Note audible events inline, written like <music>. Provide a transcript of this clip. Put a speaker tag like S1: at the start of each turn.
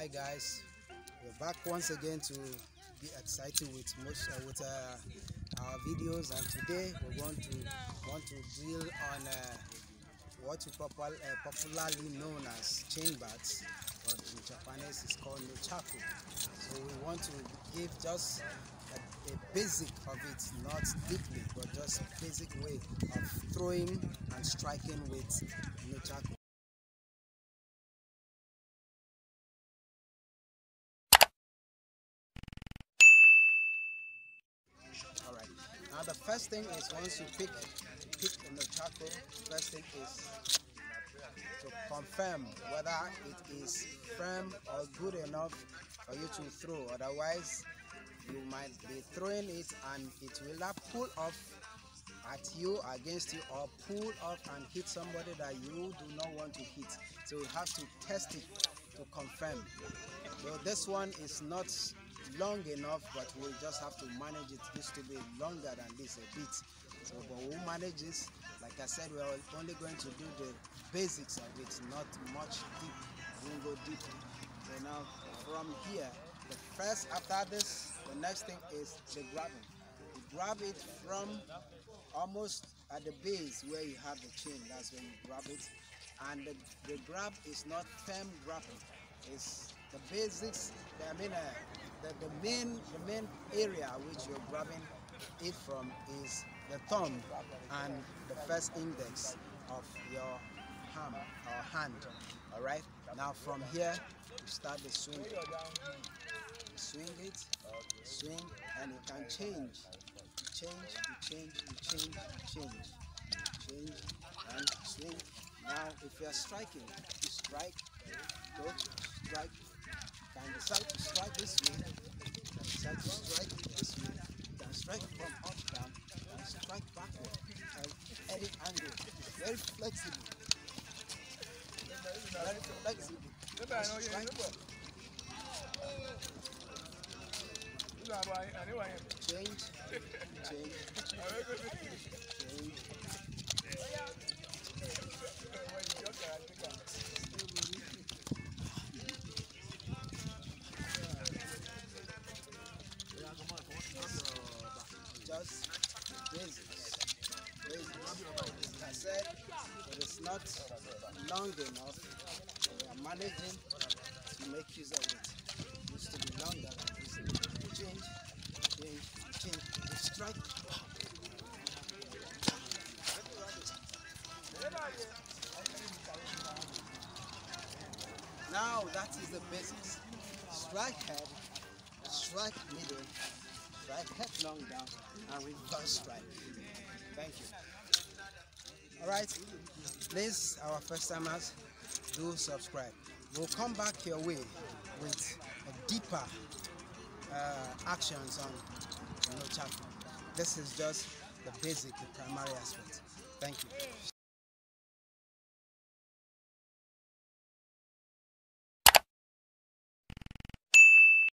S1: Hi guys, we're back once again to be excited with most uh, with uh, our videos, and today we're going to want to deal on uh, what uh, popularly known as chain bats, but in Japanese is called nunchaku. So we want to give just a, a basic of it, not deeply, but just a basic way of throwing and striking with nunchaku. All right. Now the first thing is once you pick pick in the charcoal, first thing is to confirm whether it is firm or good enough for you to throw. Otherwise, you might be throwing it and it will not pull off at you against you or pull off and hit somebody that you do not want to hit. So you have to test it to confirm. So this one is not long enough, but we'll just have to manage it. This to be longer than this a bit. So, but we'll manage this. Like I said, we're only going to do the basics of it, not much deep. We won't go deep. So now, from here, the first after this, the next thing is the grabbing. You grab it from almost at the base where you have the chain. That's when you grab it. And the, the grab is not firm grabbing. It's the basics. I mean, uh, the, the main the main area which you're grabbing it from is the thumb and the first index of your hand or hand. All right. Now from here, you start the swing. You swing it, swing, and you can change. You change, you change, you change, you change, change, and swing. Now, if you are striking, you strike, can decide to strike this way, to strike this way, can strike from up down, can strike backward, and any angle. It's very flexible. Very flexible. Strike, change, <laughs> change, change. Not long enough. We are managing to make use of it. It used to be longer than this. Change, change, change. Strike. Now that is the basics. Strike head, strike middle, strike head long down, and reverse strike. Thank you. All right, please, our first timers, do subscribe. We'll come back your way with deeper uh, actions on nunchaku. This is just the basic, the primary aspect. Thank you.